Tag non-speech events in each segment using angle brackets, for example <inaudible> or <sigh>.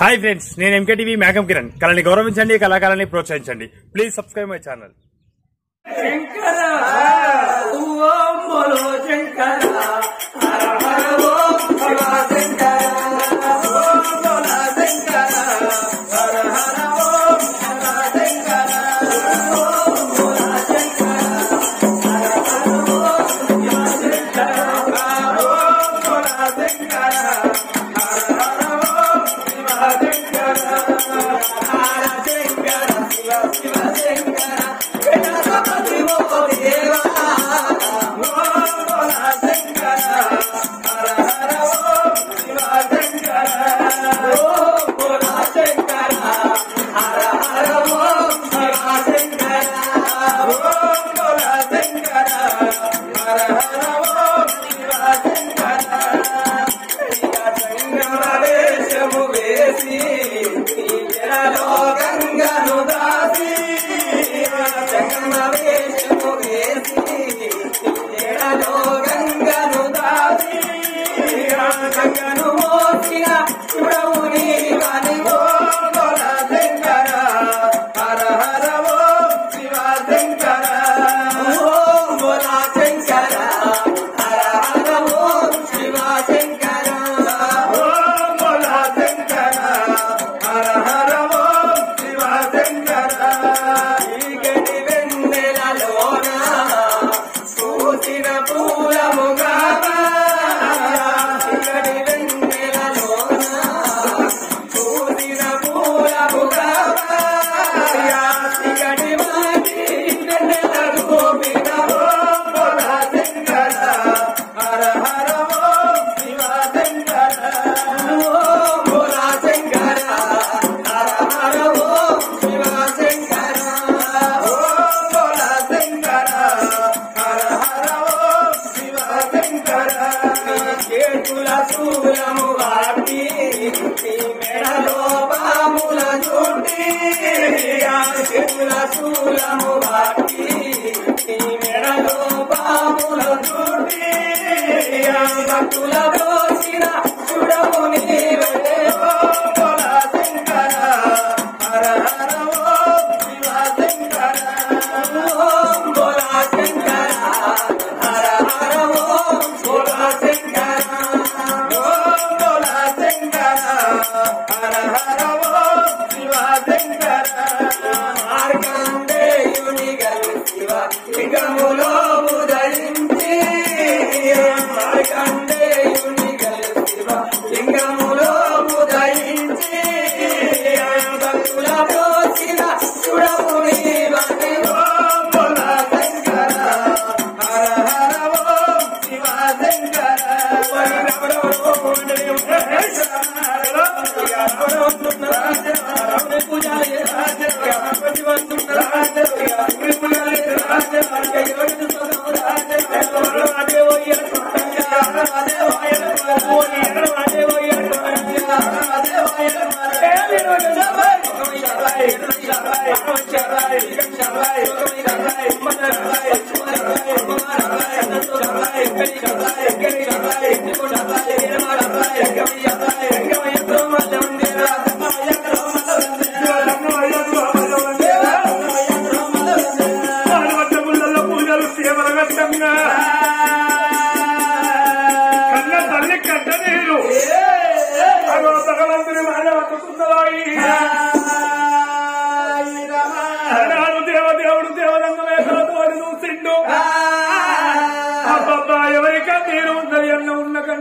Hi friends నేను MKTV మేఘం కిరణ్. కళని గౌరవించండి కళాకారాన్ని ప్రోత్సహించండి. Please subscribe my channel Shankara. da da.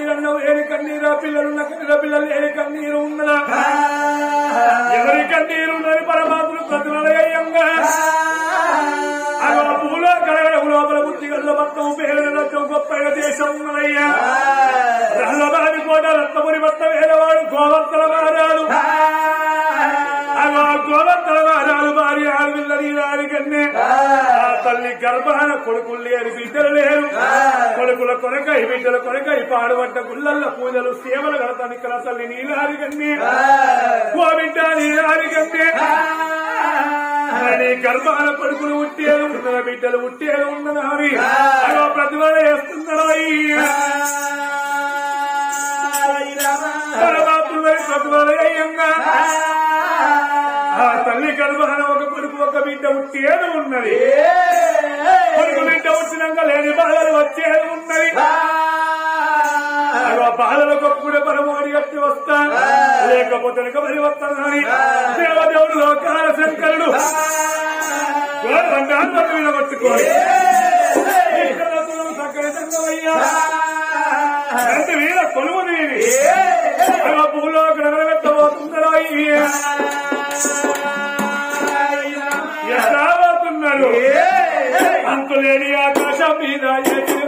కన్నీరు అన్నావు ఏరి కన్నీరా పిల్లలున్న కన్నీర పిల్లలు ఏరి కన్నీరు ఉన్నదా? ఎవరి కన్నీరు ఉన్నది పరమాత్మ కథలయంగా అలా పూల కడగడ లోపల బుద్ధిగల్లో మొత్తం పేరు గొప్పగా దేశం ఉన్నదయ్యా. రహ్లబాది గోవర్తల వారాలు భార్య ఆడవిల్ల నీరాని కన్నే. తల్లి గర్భాన కొడుకులు లేని బిడ్డలు లేరు. కొడుకుల కొరకై బిడ్డల కొరకై పాడుబడ్డ గుళ్ళల్ల పూజలు సేవలు కడతాను ఇక్కడ తల్లి నీలారి గన్నే గోబిడ్డ నీలారి గన్నే గర్భాల కొడుకులు ఉట్టేది ఉన్న బిడ్డలు ఉట్టేది ఉన్నదావి అదో ప్రతివాడ వేస్తున్నాయి ప్రతివాడ అయ్యంగా. ఆ తల్లి గర్భాన ఒక కొడుకు ఒక బిడ్డ ఉట్టేది ఉన్నది. కొడుకు బిడ్డ వచ్చినాక లేని బాధలు వచ్చేది ఉన్నది. బాధలకు కూడా మనము అడిగట్టి వస్తాను. లేకపోతే మరి వస్తానని దేవదేవుడు లోకాల శంకరుడు మీద పట్టుకోవాలి వీళ్ళ కొలువు నేను భూలోకి నెరవేర్చబోతుందరా ఎక్కడ పోతున్నారు అంతులేని ఆకాశం మీద ఎగిరి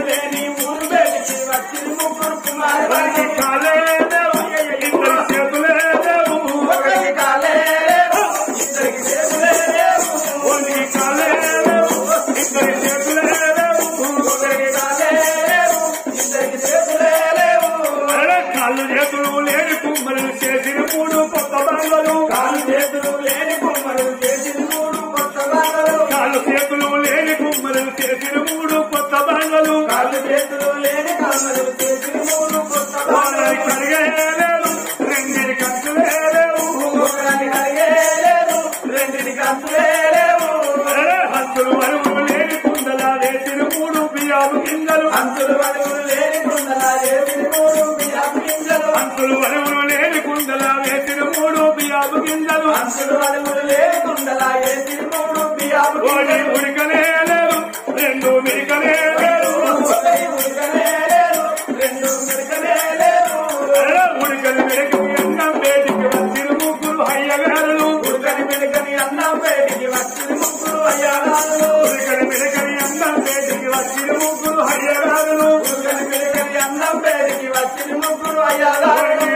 नी मुर बेटी वकील मुकुर कुमार గింజలు అంకులు వరువులు లేని కుందలా వేసిన మూడు బియ్యాపు గింజలు. అంకులు వరువులు లేని కుందలా వేసిన మూడు బియ్యాపు గింజలు. అంకులు వరువులు లేని కుందలా వేసిన మూడు బియ్యాపు ఉడకనే లేదు రెండు మిరికనే లేదు అన్నం పేరుకి వచ్చిన ముగ్గురు అయ్యాలి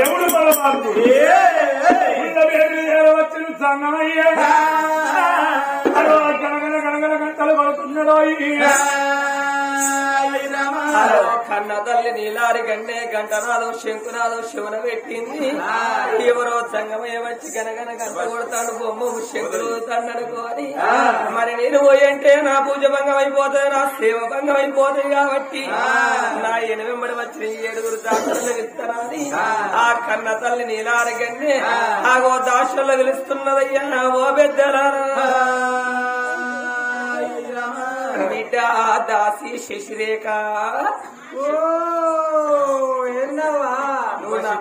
పరమాత్ముడు ఉన్న వేడి వచ్చిన సంగమయ్యే గనగన గనగన గంటలు పడుతున్నాడో హలో కన్న తల్లి నీలారి గండే గంటనాలు శంకునాలు శివన పెట్టింది. ఎవరో సంగమయ్య వచ్చి గనగన గంట కొడతాడు బొమ్మ శంకులు తండనుకోని మరి నేను పోయంటే నా పూజ భంగం అయిపోతుంది నా సేవ భంగం అయిపోతుంది కాబట్టి. నా ఎనిమిది వచ్చిన ఏడుగురు దాసులు ఇస్తానని ఆ. కన్న తల్లి నీలారి గండే ఆగో దాసుల్లో పిలుస్తున్నదయ్యా ఓ పెద్దలారా బిడ్డ దాసి శశిరేఖ నువ్వు నా-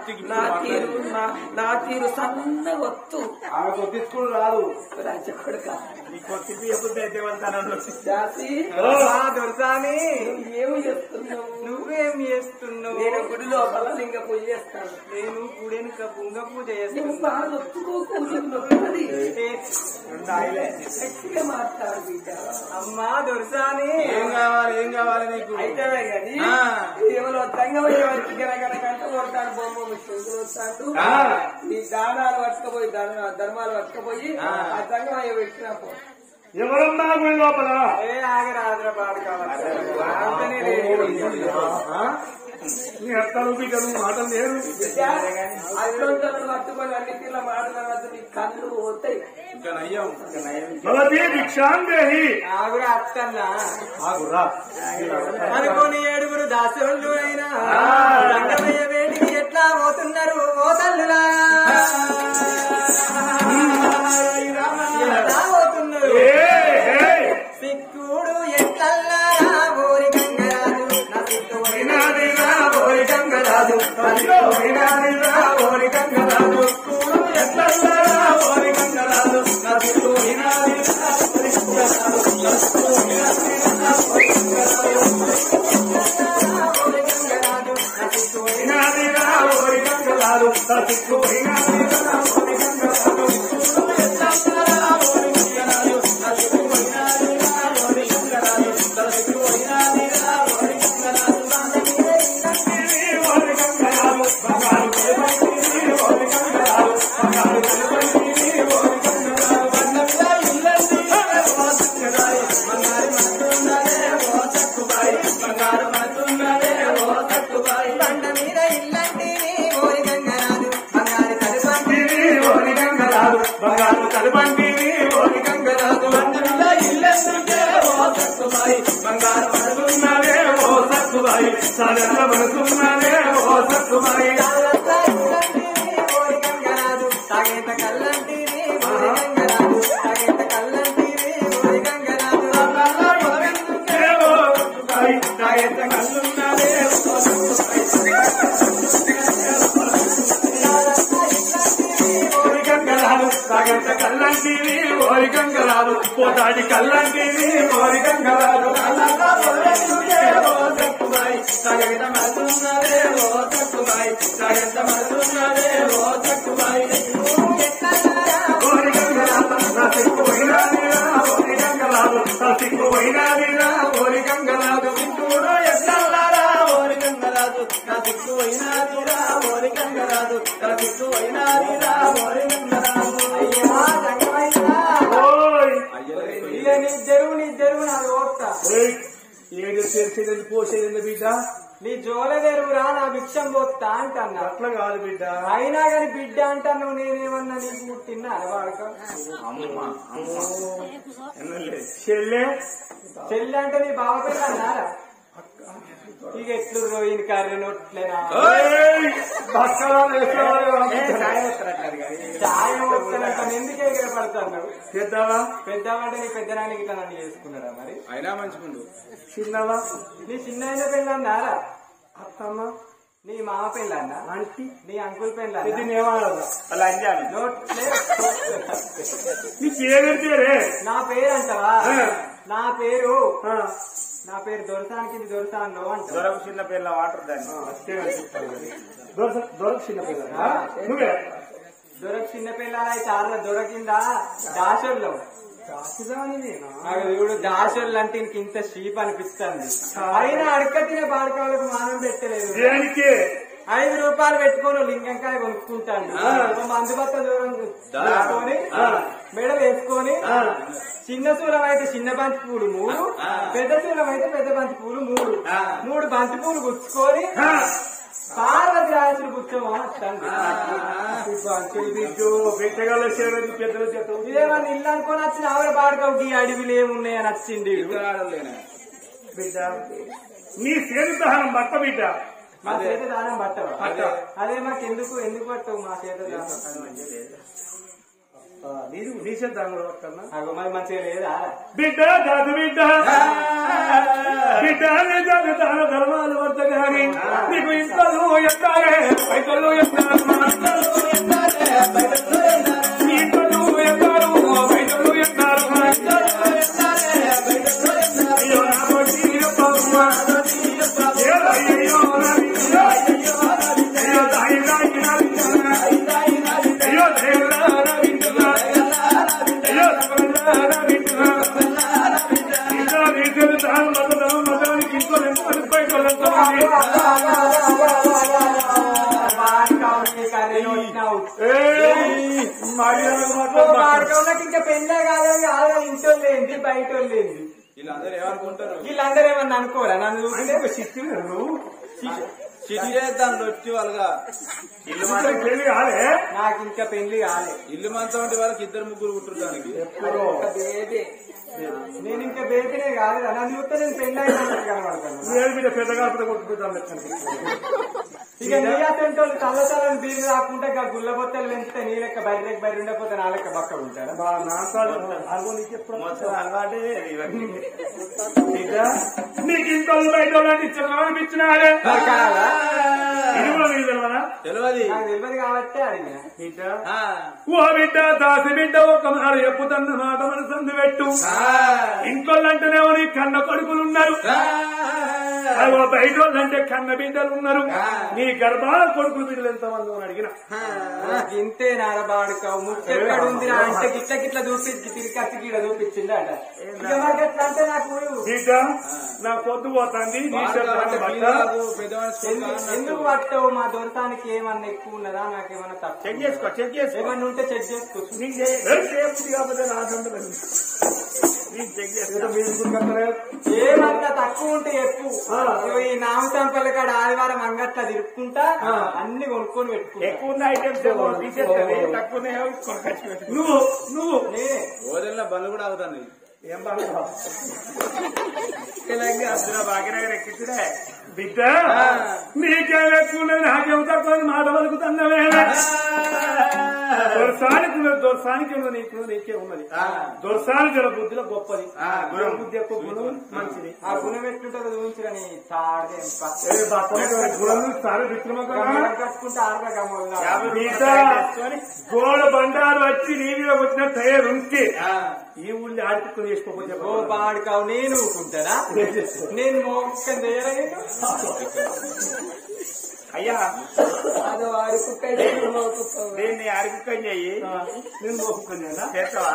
నా తీరు నా- తీరు సన్న ఒత్తు. ఆమె కొట్టించుకుని రాదు. రాజ కొడుక. దొరసాని ఏమి చేస్తున్నావు? నువ్వేం చేస్తున్నావు? నేను గుడి లోపల లింగ పూజ చేస్తాను. నేను గుడెనుక పుంగ పూజ చేస్తాను. బాగా. గట్టిగా మాట్లాడు బిడ్డ. అమ్మా దొరసాని ఏం కావాలి ఏం కావాలి నీకు? అయితే కానీ. ఎవరో తంగమయ్య వారికి గనగన గంట కొడతాడు బొమ్మ శంకులు. నీ దానాలు పట్టుకపోయి ధర్మ- ధర్మాలు పట్టుకపోయి ఆ. ఎవరన్నా గుడి లోపల? ఏ అత్తలు బిడ్డలు మాటలు లేరు. అడ్డొంటలను పట్టుకొని అన్నిటిలో నీ కళ్ళు పోతాయి. భిక్షాందేహి ఆగురా అత్తన్నా. అనుకోని ఏడుగురు దాసులు అయినా. రంగమయ్య ఎట్లా పోతున్నారు ఓ తల్లులా. ఎట్లా బంగారు కలబండి ఓరి గంగరాజు బంగారు ఇల్లండి ఓ సక్కుబాయి బంగారు మనసున్నదే ఓ సక్కుబాయి సాగర మనసున్నదే ఓ సక్కుబాయి తాగంతా ఇల్లంటి ఒకటి పోతాడి కల్లంటివి కంగారు గంగరాలు సగట ఓ తక్కువాయి సగట మరుతున్నదే ఓ తక్కువాయి ఓరి గంగరాలు నా సిక్కు పోయినాదిరా ఓరి గంగరాలు నా సిక్కు పోయినాదిరా ఓరి గంగరాలు వింటూడు ఎట్లల్లారా ఓరి గంగరాజు నా సిక్కు ఓరి నా ఓరి అయ్యా ఏడు చేసేది పోసేది బిడ్డ. నీ జోల తెరువురా నా భిక్షం పోతా అంటన్నా. అట్లా కాదు బిడ్డ. అయినా కానీ బిడ్డ అంటాను నేనేమన్నా నీకు పుట్టినా వాడుక చెల్లె. చెల్లి అంటే నీ బావ పేరు అన్నారా? బక్కలో వేసేవాడు చాయం వస్తానంటే ఎందుకు ఎగిర పడుతున్నావు పెద్దవా? పెద్దవాడే నీ పెద్దనానికి ఇట్లా నన్ను చేసుకున్నారా మరి? అయినా మంచిగుండు. చిన్నవా? నీ చిన్న అయిన పెళ్ళన్నారా అత్తమ్మ. నీ మామ పెళ్ళన్నా ఆంటీ. నీ అంకుల్ ఇది పెళ్ళన్నా అలా నీకు ఏమిటి రే? నా పేరు అంటవా. నా పేరు నా పేరు దొరసానికి ఇది దొరసాను అంట. దొరకు చిన్న పిల్ల వాటర్ దాన్ని. దొరక చిన్న పిల్ల నువ్వే? దొరక చిన్న పిల్లలు చాలా దొరకిందా? నేనా ఇప్పుడు దాసోళ్ళు అంటే ఇంక ఇంత షీప్ అనిపిస్తుంది. అయినా అడకతిన బాడకాలకు మానం పెట్టలేదు. దేనికి? ఐదు రూపాయలు పెట్టుకొని లింగంకాయ కొనుక్కుంటాను. మందు బత్త దూరం మెడ వేసుకొని చిన్న శూలం అయితే చిన్న బంతి పూలు మూడు పెద్ద శూలం అయితే పెద్ద బంతి పూలు మూడు. మూడు బంతి పూలు గుచ్చుకొని పార్వతి రాజులు చేత ఇదేమన్నా ఇల్లు అనుకొని వచ్చిన ఆవిడ పాడుకోకి ఈ అడవిలు ఏమున్నాయని వచ్చింది బిడ్డ. నీ సేరు దహనం బట్ట బిడ్డ. మా చేత దానం పట్టవా అదే మాకు ఎందుకు ఎందుకు పట్టవు మా చేత దానం నీరు నీ చేత దానం పట్టన్నా అగో మరి మంచిగా లేదా? బిడ్డ కాదు బిడ్డ. బిడ్డ దాన ధర్మాలు వద్ద గాని నీకు ఇంతలు ఎత్తారే. పైతలు ఎత్తారు ఇంకా పెళ్ళే కాలేదు కాదు ఇంట్లో లేంది బయట లేంది వీళ్ళందరూ ఏమనుకుంటారు? వీళ్ళందరూ ఏమన్నా అనుకోరా నన్ను చూస్తే సిటీ చేద్దాం వచ్చి వాళ్ళగా పెళ్ళి కాలే నాకు ఇంకా పెళ్ళి కాలే. ఇల్లు వంటి వాళ్ళకి ఇద్దరు ముగ్గురు కుట్టుటానికి బేబీ. నేను ఇంకా బేబీనే కాదు నన్ను చూస్తే నేను పెళ్ళి అయినా కనబడతాను. మీద పెద్ద కొట్టుకుంటాం ఇక నీ అటువంటి వాళ్ళు చల్ల చల్లని బీరు రాకుండా ఇక గుల్ల బొత్తలు పెంచితే నీ లెక్క బయట లెక్క బయట ఉండకపోతే నా లెక్క పక్క ఉంటారా నీకు ఇంత బయట ఇచ్చిన బిడ్డ. ఆ, ఓ బిడ్డ దాసి బిడ్డ ఒక్క మాట ఎప్పుతన్న మాట మనసందు పెట్టు. ఇంకోళ్ళంటేనేమో నీ కన్న కొడుకులు ఉన్నారు అగో బయట వాళ్ళంటే కన్న బిడ్డలు ఉన్నారు నీ గర్భాల కొడుకులు బిడ్డలు ఎంతమంది అని అడిగిన. ఇంతే నాడబాడుకావు ముక్కెక్కడ ఉంది అంటే గిట్ల గిట్ల చూపించి తిరిగి ఇక మరి ఎట్లా అంటే నాకు నా పొద్దు పోతాంది ఎందుకు ఎందుకు పట్టవు మా దొరసానికి ఏమన్నా ఎక్కువ ఉన్నదా? నాకేమన్నా తక్కువ చెక్ చేసుకో చెక్ చేసుకో. ఏమన్నా ఉంటే చెక్ చేసుకోవచ్చు నీకు చే- చేయబుద్ధి కాకపోతే నా సంతలో నీకు చెక్ చేసుకో మీరు గుర్తుకొస్తారా? ఏమన్నా తక్కువ ఉంటే ఎక్కువ ఈ నామసంపల్ల కాడ ఆదివారం అంగట్ల తిరుక్కుంటా అన్ని కొనుక్కొని పెట్టుకుంటా. ఎక్కువ ఉన్న ఐటమ్స్ తీసేస్తుంది తక్కువ. నువ్వు నువ్వు. బండ్లు కూడా అవుతాయి ఏం బాగా అసలు భాగ్యనగర్ ఎక్కించుడే బిడ్డ నీకేం ఎక్కువ ఉన్నది నాకేం తక్కువ మాట పలుకుతున్నవే దొరసానికి ఉన్నది దొరసానికి ఉన్నది నీకు నీకే ఉన్నది. దొరసాని జర బుద్ధిలో గొప్పది. గుణ. బుద్ధి ఎక్కువ గుణం మంచిది. ఆ గుణం ఎట్లుంటుందో బిడ్డ గోడ బండారు వచ్చి నీ మీద వచ్చిన తయారుంటే ఈ ఊళ్ళో ఆడిపిక్కుని చేసుకోకపోతే నేను ఊరుకుంటానా? <laughs> నేను మోక్కం చేయలేదు <laughs> అయ్యా. అది వాడి కుక్క అయితే నువ్వు కుక్క దీన్ని చెయ్యి నేను చేస్తావా?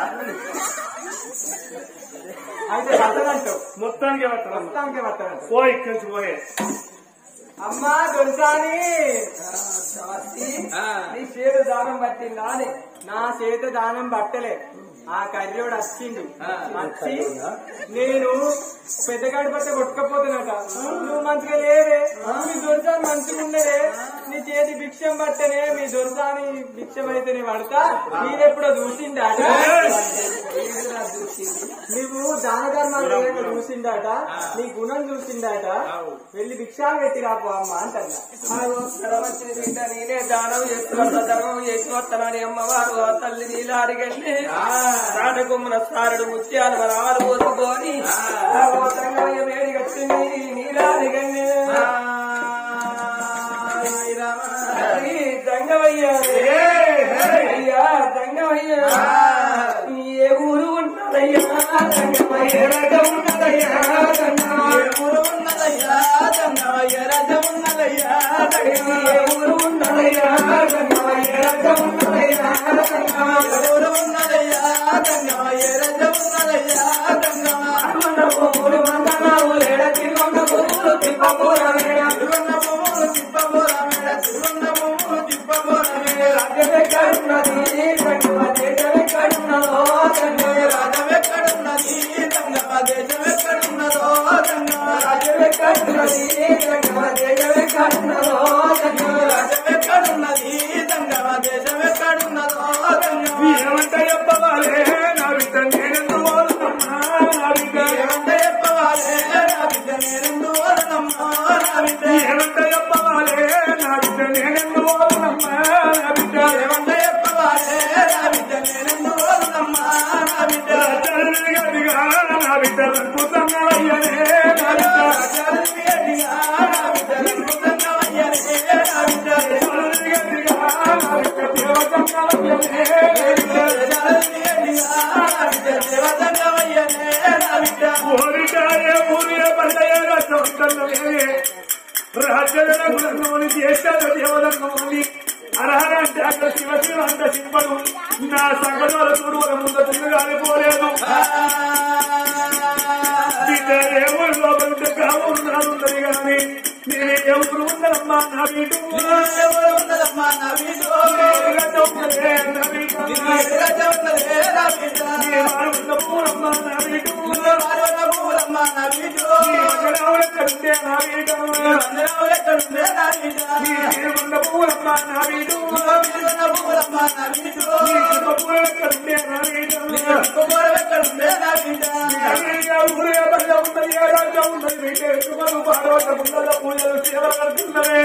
అయితే పట్టనంటావు మొత్తానికి ఏమంటారు మొత్తానికి పట్టనంటావు పో ఇక్కడి నుంచి పోయే. అమ్మా దొరసాని నీ చేరు దానం పట్టిందా నా చేత దానం బట్టలే ఆ కర్రోడు వచ్చిండు వచ్చి నేను పెద్దగాడి పట్ట కొట్టుకపోతున్నట నువ్వు మంచిగా లేవే. మీ దొరసాని మంచిగా ఉండేదే. నీ చేతి భిక్షం పట్టనే మీ దొరసాని భిక్షం అయితే నీ పడతా నేనెప్పుడో చూసిండాట నువ్వు దాన ధర్మాలు చూసిండాట నీ గుణం చూసిండాట? వెళ్ళి భిక్షాలు పెట్టి రాపు అమ్మ అంటన్నా. బిడ్డ నేనే దానం చేస్తున్నా ధర్మం చేసి వస్తానని అమ్మవారు తల్లి నీలాడిగండి నాటకొమ్మన సారుడు ముత్యాలు మన ఆరు పోసుకొని వేడి కట్టింది దంగవయ్య. అయ్యా దంగవయ్య. ఏ ఊరు ఉన్నదయ్యా రథం ఉన్నదయ్యా దంగవయ్య. ఊరు ఉన్నదయ్యా దంగవయ్య. రథం ఉన్నదయ్యా దంగవయ్య. ఊరు ఉన్నదయ్యా ఎవరు ఉన్నదమ్మా నా వీడు? ఎవరు ఉన్నదమ్మా నా వీడు? పూలమ్మా నా వీడు? పూలమ్మా నా వీడు? కడుందే నా వీడు. కడుందే నా వీడు. పూలమ్మా నా వీడు. పూలమ్మా నా వీడు. పూల కడుందే నా వీడు. ఉన్నది వెళ్ళే ఎక్కువ పాడవట ముందల పూజలు సేవ కడుతున్నవే.